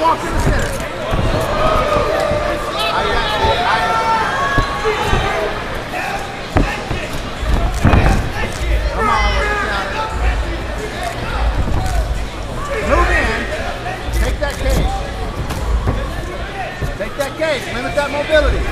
Walk to the center. Move in. Take that cage. Take that cage. Limit that mobility.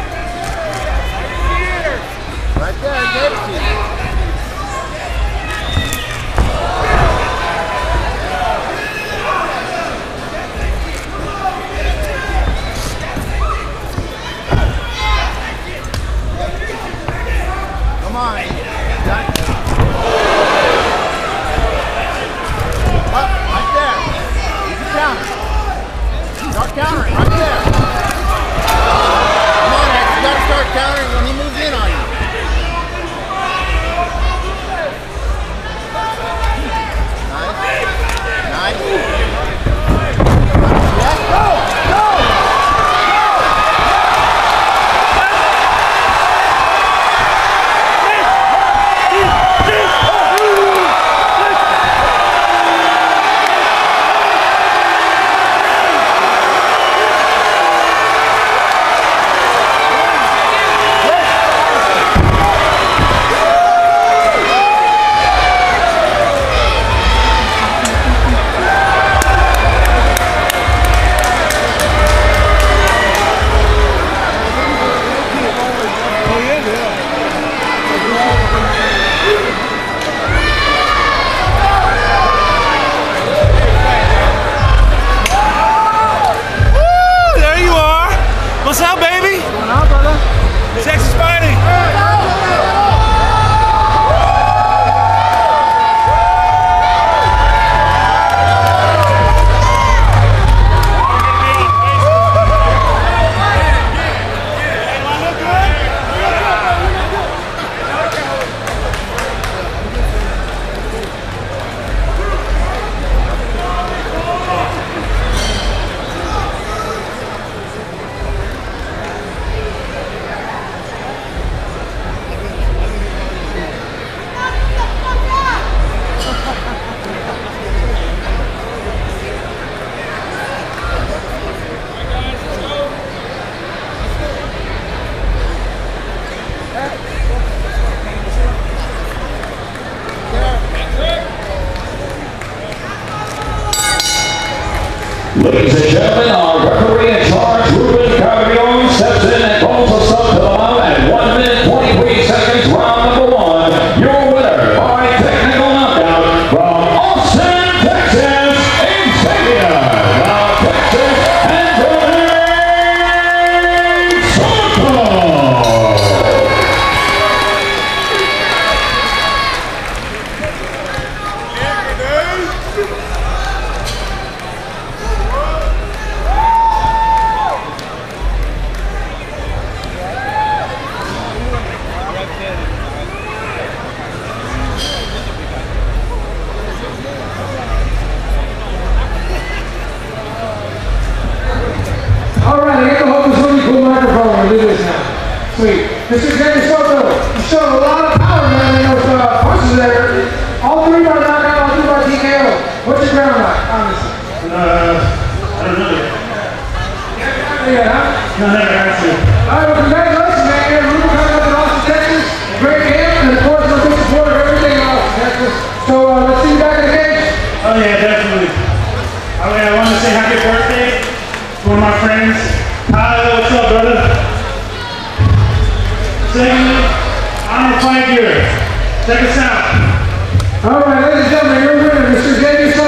Ladies and gentlemen, our referee in charge, Sweet. Mr. Danny Soto, you showed a lot of power, man, in those uh, punches there. All three by knockout, all three by TKO. What's your ground like, honestly? Uh, I don't know yet. Yeah, huh? No, I never had to. All right, well, congratulations, man. You're Ruben coming up in Austin, Texas. Great camp, and of course, we're supporter of everything in Austin, Texas. So uh, let's see you back fight. Check us out. All right, ladies and gentlemen, your winner, Mr. Soto.